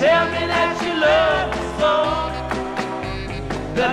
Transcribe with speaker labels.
Speaker 1: she tells me that you love me so. The